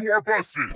You are busted.